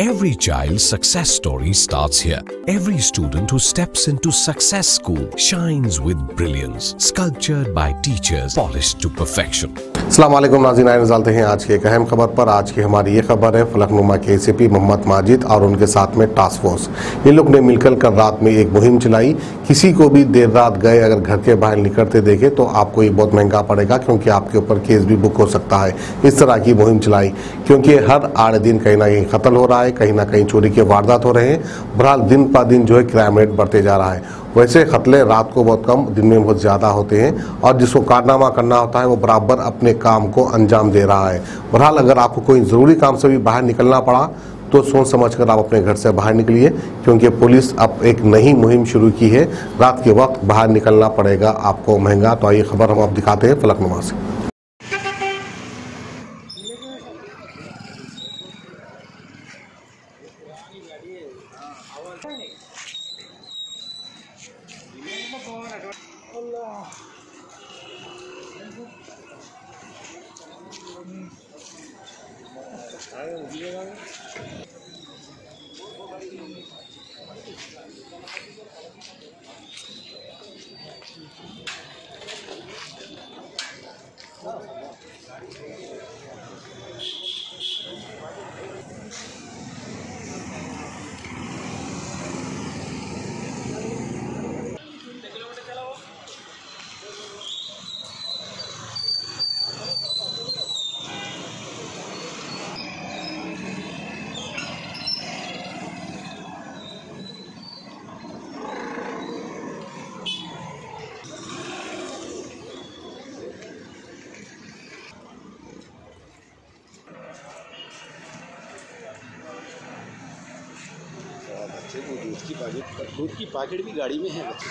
Every child's success story starts here. Every student who steps into Success School shines with brilliance, sculptured by teachers polished to perfection. अस्सलाम वालेकुम नाज़रीन आए नजालते हैं आज की एक अहम खबर पर। आज की हमारी ये खबर है, फलकनुमा के एसीपी मोहम्मद माजिद और उनके साथ में टास्क फोर्स इन लोग ने मिलकर कल रात में एक मुहिम चलाई। किसी को भी देर रात गए, अगर घर के बाहर निकलते देखे तो आपको ये बहुत महँगा पड़ेगा, क्योंकि आपके ऊपर केस भी बुक हो सकता है। इस तरह की मुहिम चलाई, क्योंकि हर आठ दिन कहीं ना कहीं कत्ल हो रहा है, कहीं ना कहीं चोरी के वारदात हो रहे हैं। बहरहाल दिन प दिन जो है क्राइम रेट बढ़ते जा रहा है। वैसे खतले रात को बहुत कम, दिन में बहुत ज़्यादा होते हैं और जिसको कारनामा करना होता है, वो बराबर अपने काम को अंजाम दे रहा है। बहरहाल, अगर आपको कोई ज़रूरी काम से भी बाहर निकलना पड़ा तो सोच समझ कर आप अपने घर से बाहर निकलिए, क्योंकि पुलिस अब एक नई मुहिम शुरू की है। रात के वक्त बाहर निकलना पड़ेगा आपको महँगा तो आइए खबर हम आप दिखाते हैं फलकनुमा से। बच्चे को दूध की पैकेट दूध की पैकेट भी गाड़ी में है बच्चे।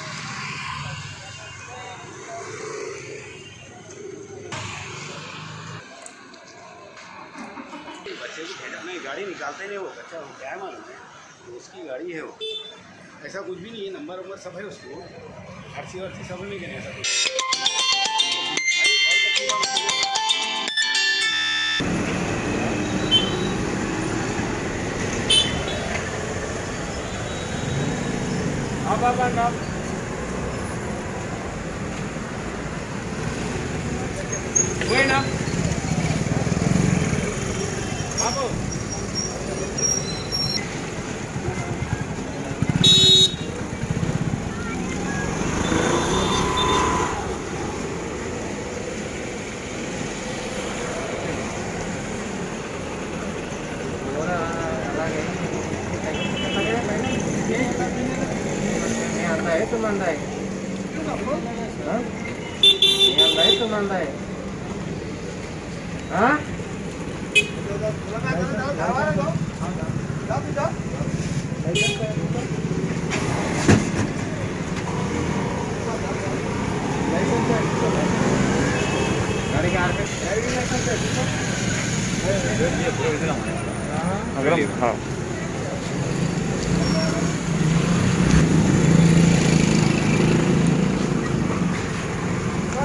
गाड़ी निकालते नहीं वो, बच्चा वो क्या मालूम है? तो उसकी गाड़ी है वो। ऐसा कुछ भी नहीं है नंबर वंबर सब है उसको। आरसी वारसी सब नहीं करने ऐसा कुछ। Going up. Up. Ini itu mandai. Hah? Ini itu mandai. Hah? गाड़ी का आर्केट अगर हम हाँ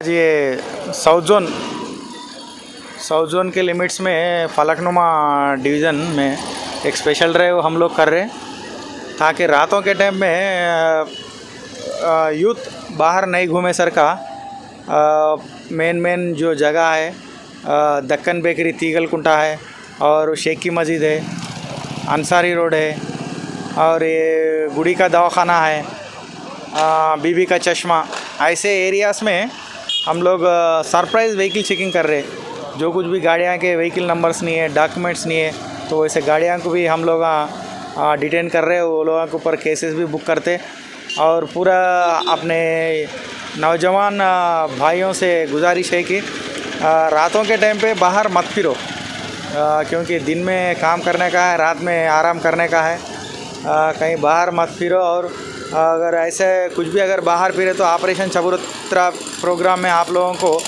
ये साउथ जोन साउथ जोन के लिमिट्स में फलकनुमा डिवीज़न में एक स्पेशल ड्राइव हम लोग कर रहे हैं, ताकि रातों के टाइम में यूथ बाहर नहीं घूमे सर का। मेन मेन जो जगह है दक्कन बेकरी तीगल कुंटा है, और शेख की मस्जिद है, अंसारी रोड है, और ये गुड़ी का दवाखाना है बीबी का चश्मा। ऐसे एरियाज़ में हम लोग सरप्राइज़ व्हीकल चेकिंग कर रहे हैं। जो कुछ भी गाड़ियाँ के व्हीकल नंबर्स नहीं है डॉक्यूमेंट्स नहीं है तो वैसे गाड़ियाँ को भी हम लोग डिटेन कर रहे हैं। वो लोगों के ऊपर केसेस भी बुक करते और पूरा अपने नौजवान भाइयों से गुजारिश है कि रातों के टाइम पे बाहर मत फिरो। क्योंकि दिन में काम करने का है रात में आराम करने का है। आ, कहीं बाहर मत फिरो और अगर ऐसे कुछ भी अगर बाहर फिरे तो ऑपरेशन चबुत्रा प्रोग्राम में आप लोगों को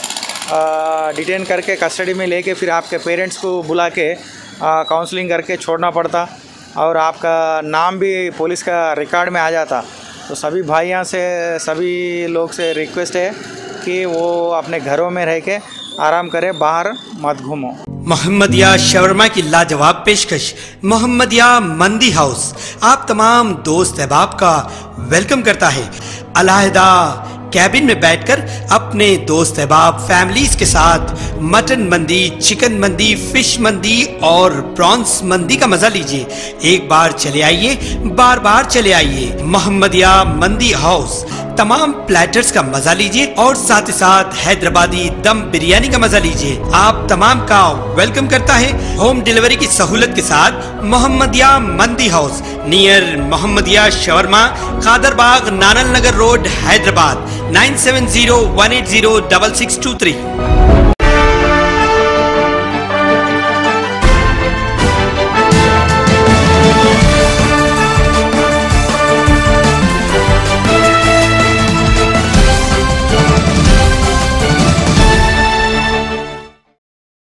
डिटेन करके कस्टडी में लेके फिर आपके पेरेंट्स को बुला के काउंसलिंग करके छोड़ना पड़ता और आपका नाम भी पुलिस का रिकॉर्ड में आ जाता। तो सभी भाइयों से, सभी लोग से रिक्वेस्ट है कि वो अपने घरों में रह के आराम करें, बाहर मत घूमो। मोहम्मद या शवर्मा की लाजवाब पेशकश, मोहम्मद या मंदी हाउस, आप तमाम दोस्त अहबाब का वेलकम करता है। अलहदा कैबिन में बैठकर अपने दोस्त अहबाब फैमिलीज़ के साथ मटन मंदी चिकन मंदी फ़िश मंदी और प्रॉन्स मंदी का मज़ा लीजिए। एक बार चले आइए बार बार चले आइए। मोहम्मदिया मंदी हाउस। तमाम प्लेटर्स का मज़ा लीजिए और साथ ही साथ हैदराबादी दम बिरयानी का मज़ा लीजिए। आप तमाम का वेलकम करता है होम डिलीवरी की सहूलत के साथ Mohammadia Mandi house. Near Mohammadia shawarma Qadarbagh Nanal Nagar road, Hyderabad. Nine seven zero one eight zero double six two three.